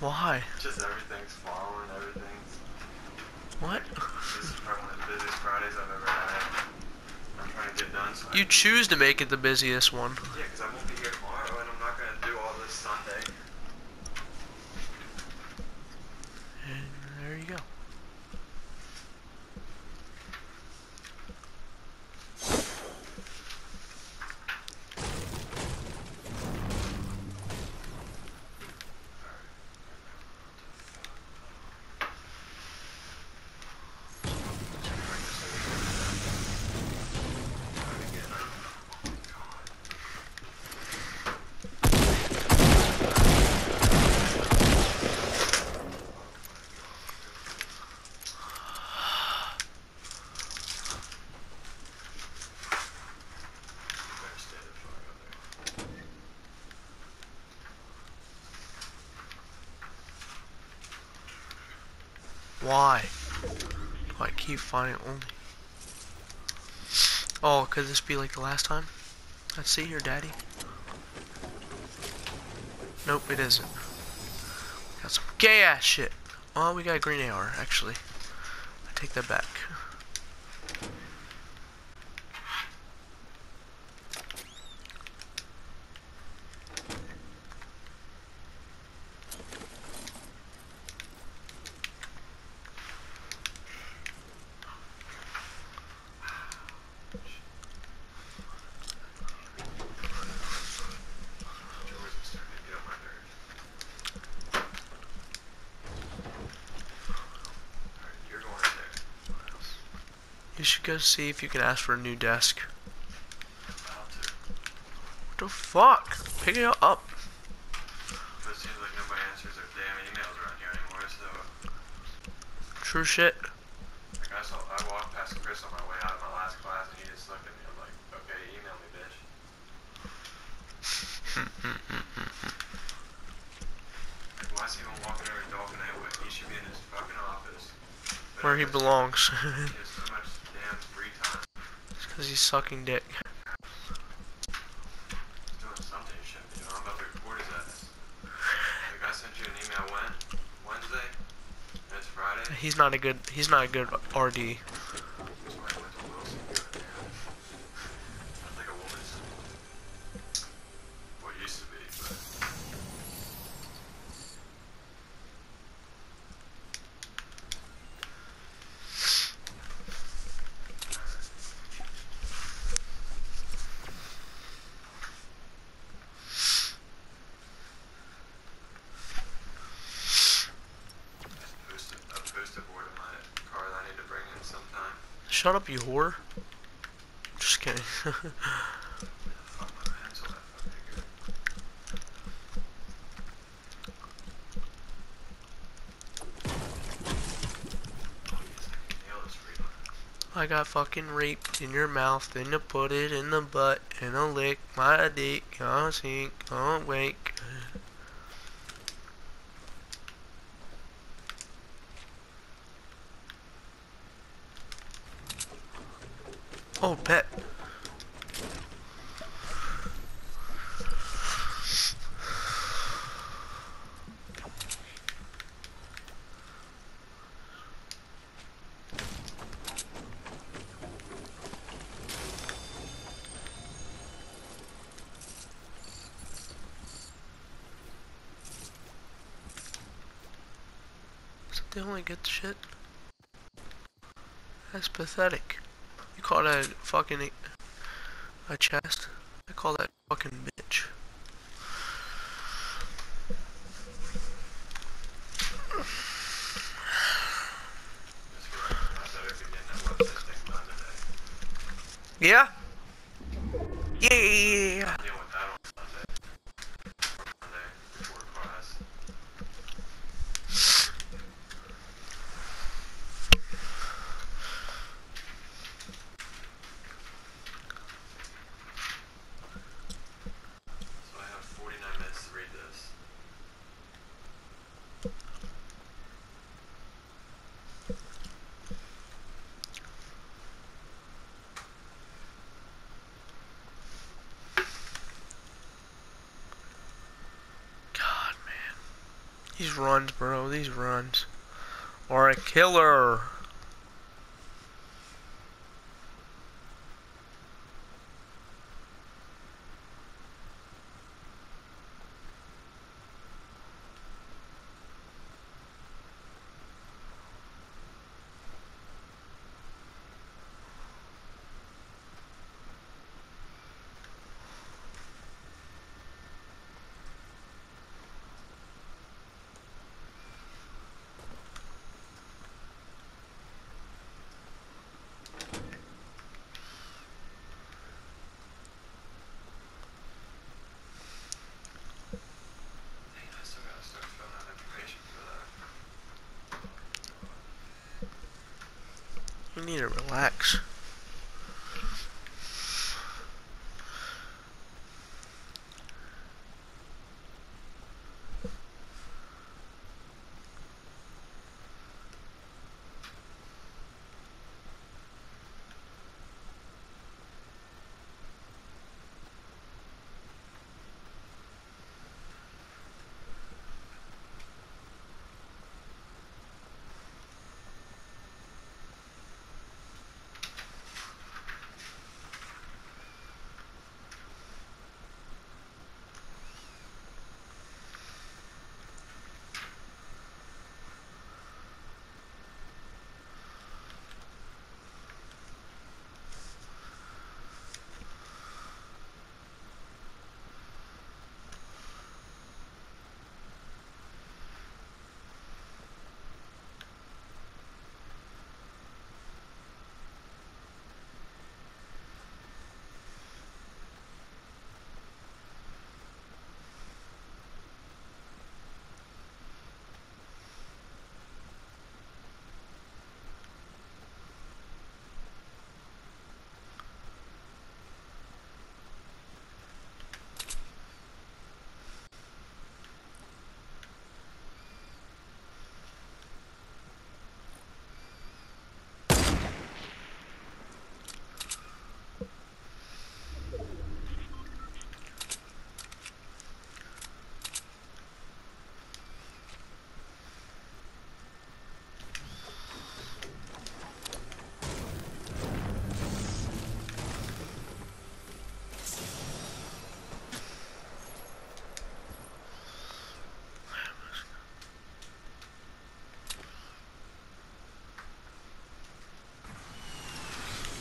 This Friday sucks. Why? Just everything's falling, everything's. What? This is probably the busiest Fridays I've ever had. I'm trying to get done so You choose to make it the busiest one. Yeah, because I won't be here tomorrow and I'm not going to do all this Sunday. And there you go. Why? Do I keep finding only? Oh, could this be like the last time? Let's see here, Daddy. Nope, it isn't. Got some gay ass shit. Oh, we got green AR, actually. I take that back. You're going in there. You should go see if you can ask for a new desk. What the fuck? Pick it up. But it seems like nobody answers their damn emails around here anymore, so. True shit. Like I saw, I walked past Chris on my way out of my last class and he just looked at me. I'm like, okay, email me, bitch. Like, why is he even walking over to Dolphin Airway? He should be in his fucking office. But Where he belongs. He has so much damn free time. Because he's sucking dick. He's doing something he shouldn't. I'm about to report his ass. Like, sent you an email? Wednesday? It's Friday? He's not a good. He's not a good RD. That's why I went to Wilson. goddamn. That's like a woman's. What used to be, but. Post-it, a post-it board in my car that I need to bring in sometime. Shut up, you whore. Just kidding. I got fucking raped in your mouth, then you put it in the butt, and I lick my dick, I sink, I wake. Oh, pet. Is that the only good shit? That's pathetic. You call that fucking a, chest? I call that fucking bitch. Yeah. feel like I better be getting that website thing done today. Yeah? Yeah! Deal with that on Sunday. Or Monday before class. These runs, bro. These runs. are a killer. Dang, I still gotta start filling out information for that. You need to relax.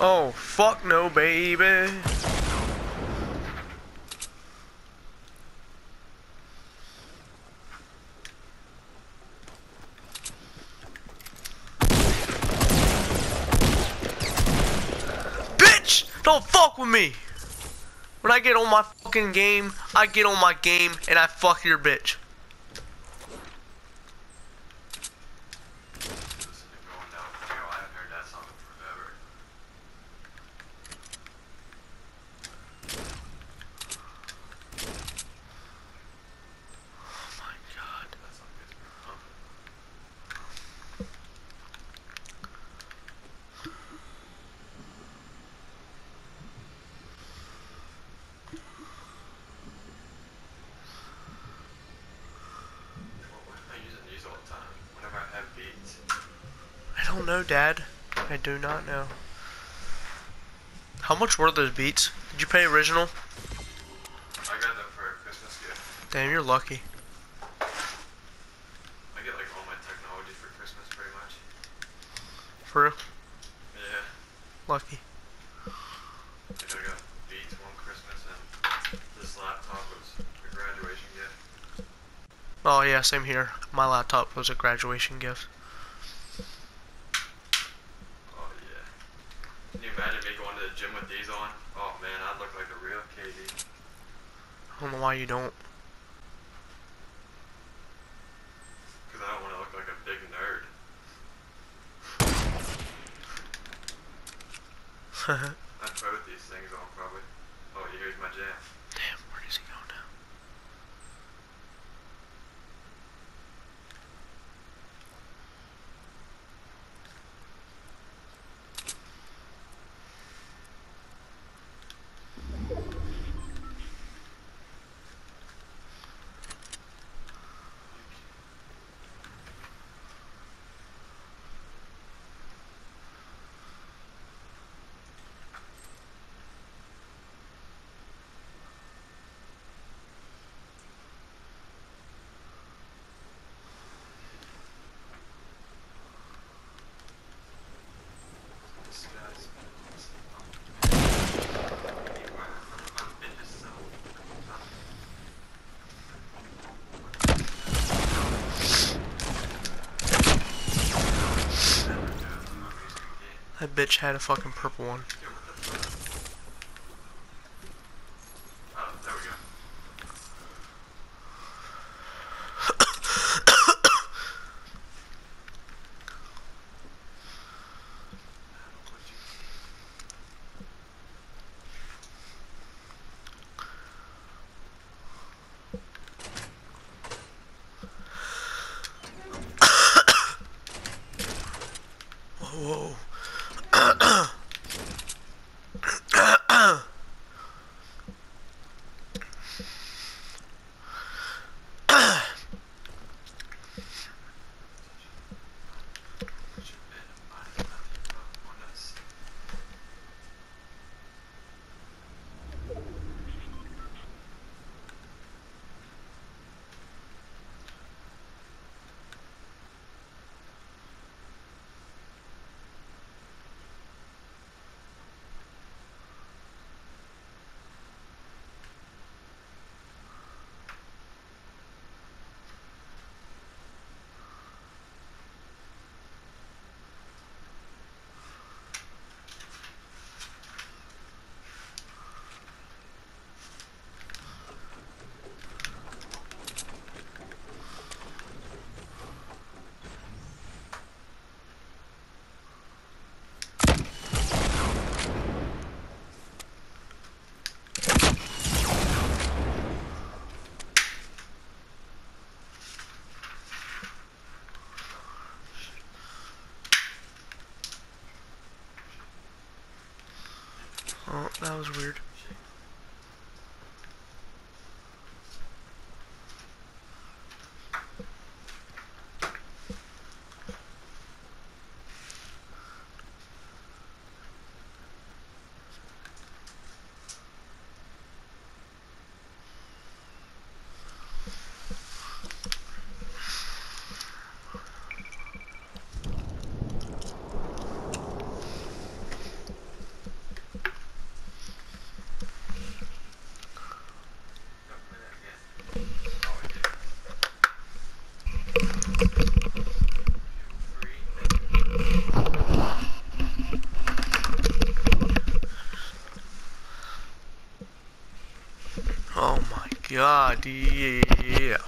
Oh, fuck no, baby. Bitch! Don't fuck with me! When I get on my fucking game, I get on my game and I fuck your bitch. Listen to going down the trail. I haven't heard that song in forever. Oh my god. That song gets me pumping. Well, why am I using these all the time? Whenever I have beats. I don't know, Dad. I do not know. How much were those beats? Did you pay original? I got them for a Christmas gift. Damn, you're lucky. I get like all my technology for Christmas pretty much. For real? Yeah. Lucky. I got Beats one Christmas and this laptop was a graduation gift. Oh yeah, same here. My laptop was a graduation gift. Oh yeah. Can you imagine me going to the gym with these on? Oh man, I'd look like a real KD. I don't know why you don't. Because I don't want to look like a big nerd. I'd with these things on probably. Oh, here's my jam. That bitch had a fucking purple one. That was weird. Yeah.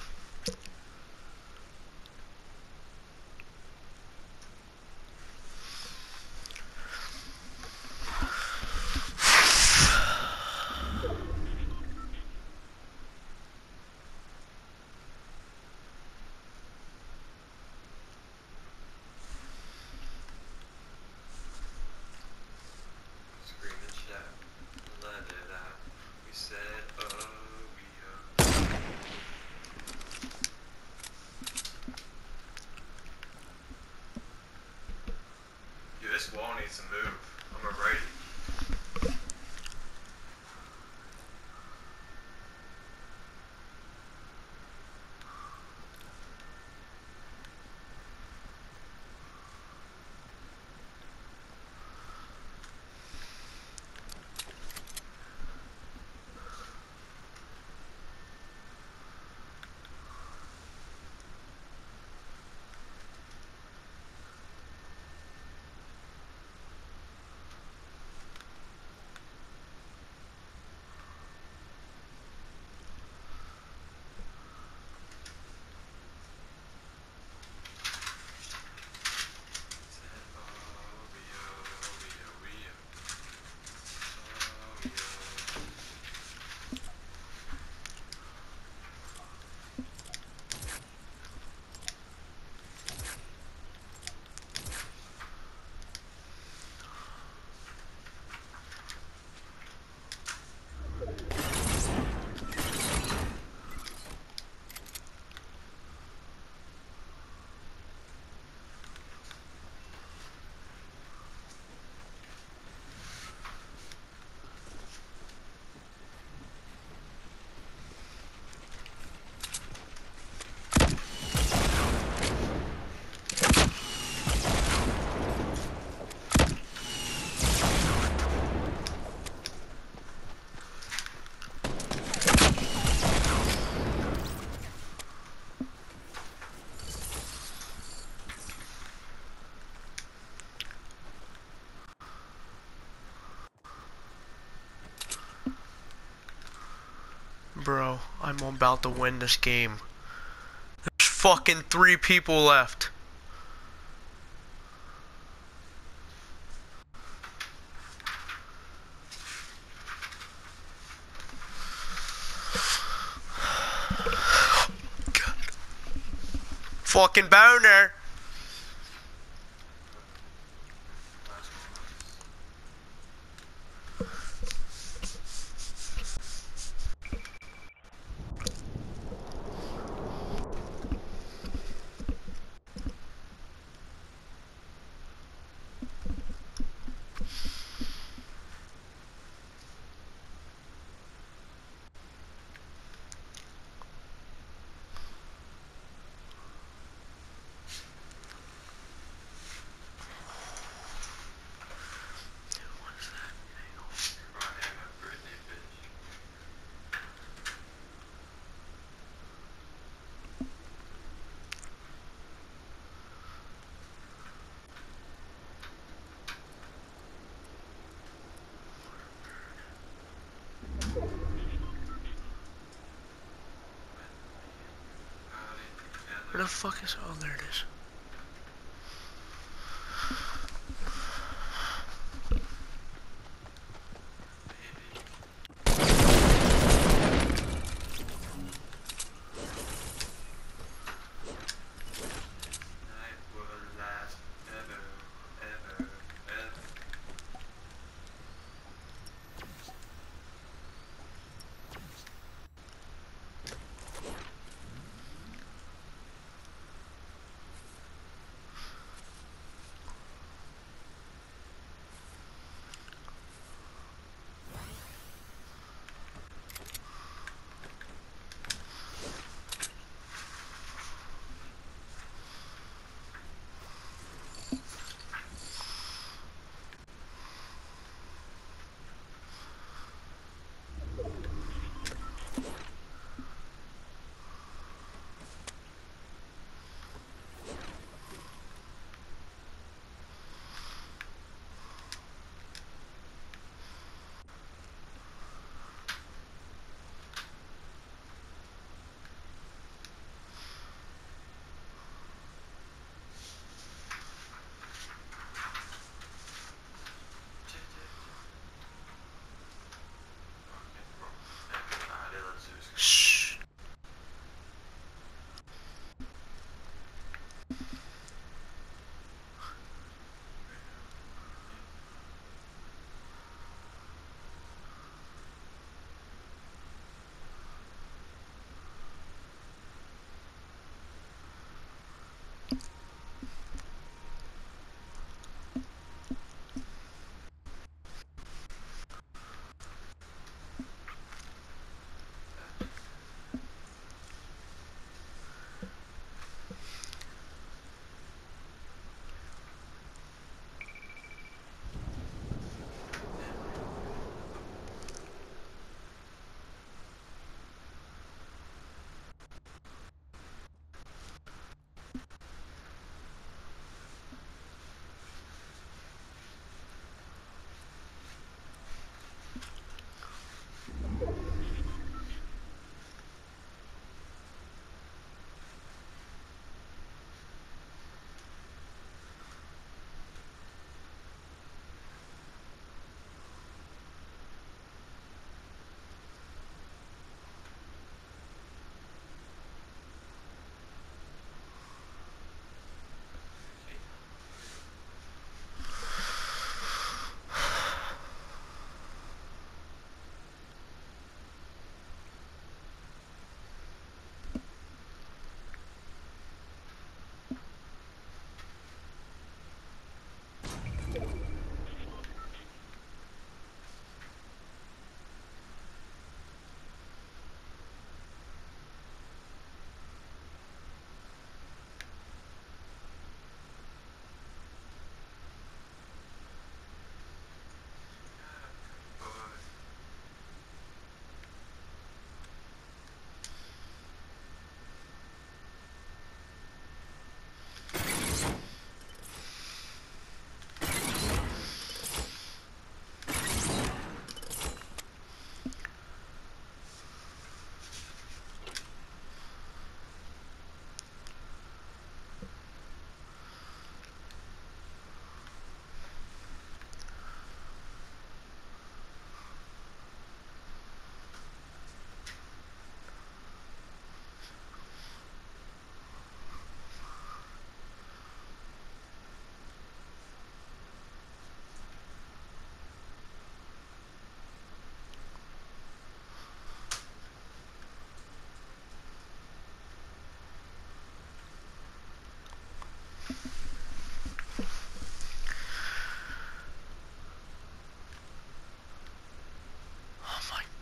Bro, I'm about to win this game. There's fucking three people left. God. Fucking boner. Where the fuck is? Oh, there it is.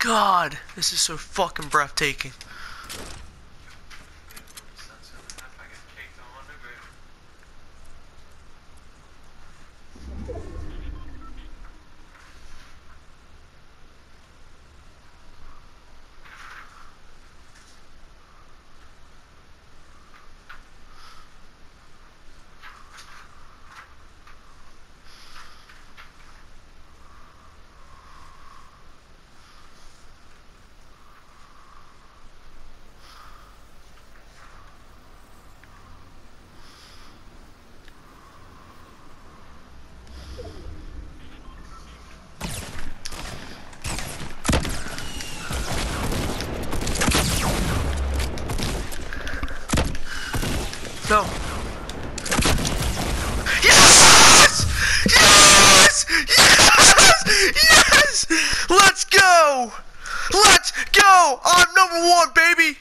God, this is so fucking breathtaking. Sunset and a half, I got caked on the ground. No. Yes! Yes! Yes! Yes! Let's go! Let's go! I'm number one, baby!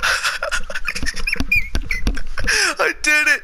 I did it!